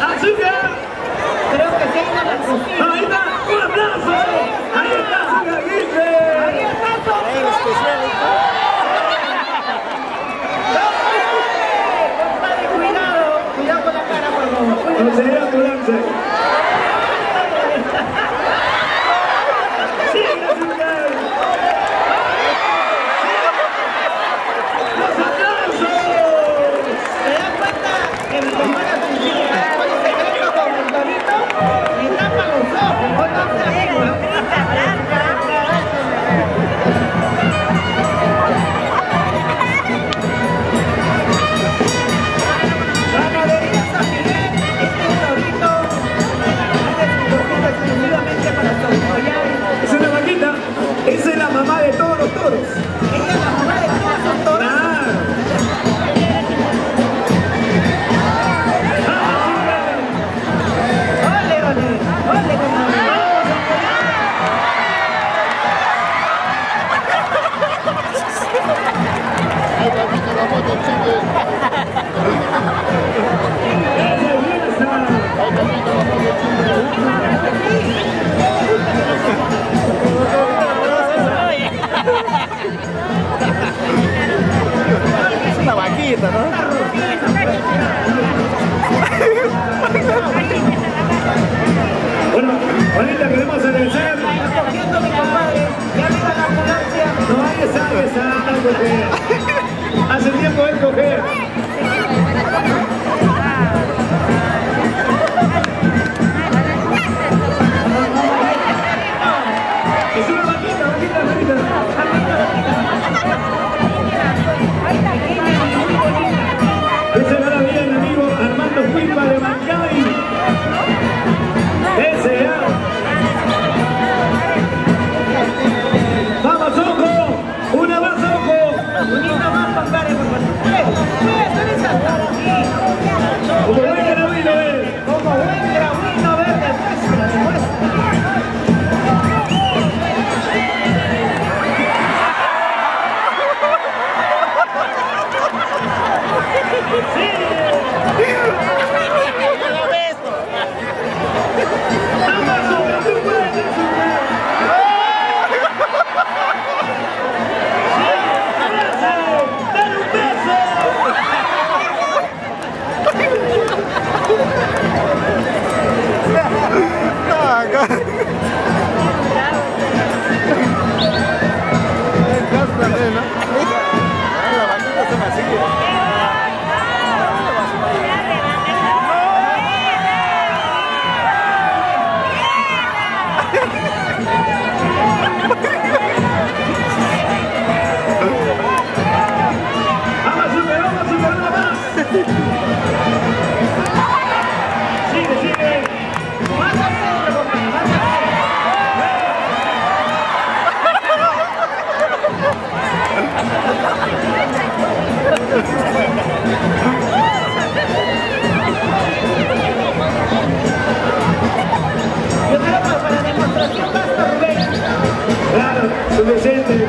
¡Azúcar! Creo que se la está! ¡Un está! Está! Está! Cuidado, cuidado la cara, por favor. Hace tiempo de coger. Vamos a vamos a más. Claro, suficiente.